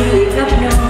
you have known